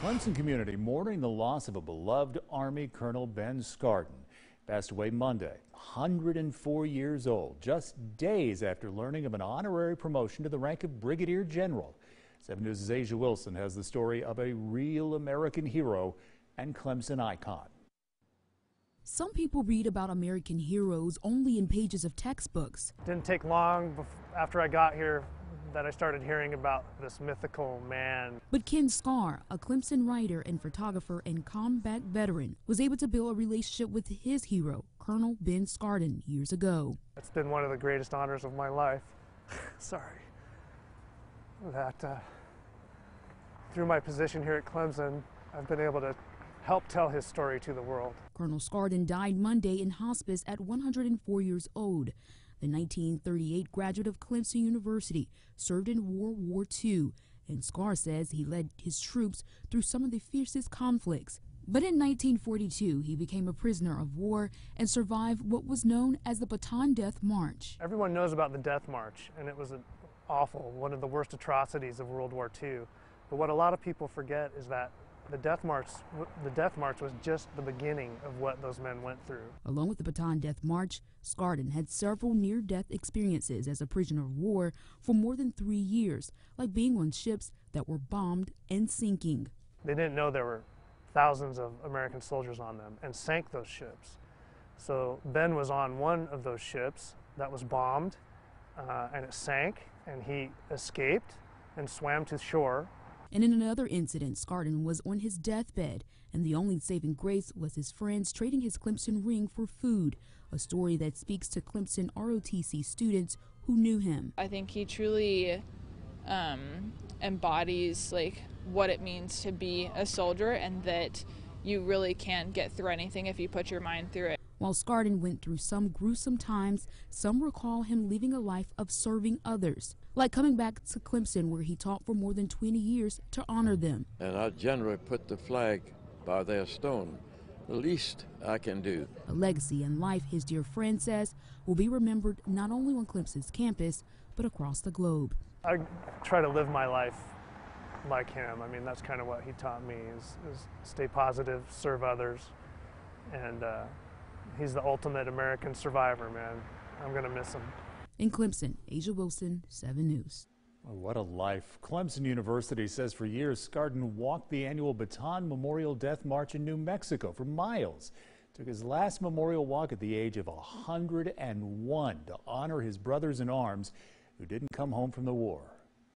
Clemson community mourning the loss of a beloved Army Colonel Ben Skardon. Passed away Monday, 104 years old, just days after learning of an honorary promotion to the rank of Brigadier General. 7 News' Asia Wilson has the story of a real American hero and Clemson icon. Some people read about American heroes only in pages of textbooks. Didn't take long after I got here that I started hearing about this mythical man. But Ken Scar, a Clemson writer and photographer and combat veteran, was able to build a relationship with his hero, Colonel Ben Skardon, years ago. It's been one of the greatest honors of my life. Sorry. That uh, through my position here at Clemson, I've been able to help tell his story to the world. Colonel Skardon died Monday in hospice at 104 years old. The 1938 graduate of Clemson University served in World War II, and Scar says he led his troops through some of the fiercest conflicts. But in 1942, he became a prisoner of war and survived what was known as the Bataan Death March. Everyone knows about the Death March, and it was awful, one of the worst atrocities of World War II. But what a lot of people forget is that the death march the death march was just the beginning of what those men went through. Along with the bataan death march skardon had several near-death experiences as a prisoner of war for more than three years like being on ships that were bombed and sinking. They didn't know there were thousands of american soldiers on them and sank those ships. So ben was on one of those ships that was bombed uh, and it sank and he escaped and swam to shore and in another incident, Skardon was on his deathbed, and the only saving grace was his friends trading his Clemson ring for food, a story that speaks to Clemson ROTC students who knew him. I think he truly um, embodies like what it means to be a soldier and that you really can get through anything if you put your mind through it. While Skardon went through some gruesome times, some recall him living a life of serving others, like coming back to Clemson where he taught for more than 20 years to honor them. And I generally put the flag by their stone, the least I can do. A legacy and life, his dear friend says, will be remembered not only on Clemson's campus, but across the globe. I try to live my life like him. I mean, that's kind of what he taught me is, is stay positive, serve others, and uh, he's the ultimate American survivor, man. I'm going to miss him. In Clemson, Asia Wilson, 7 News. Oh, what a life. Clemson University says for years, Skardon walked the annual Bataan Memorial Death March in New Mexico for miles. Took his last memorial walk at the age of 101 to honor his brothers in arms who didn't come home from the war.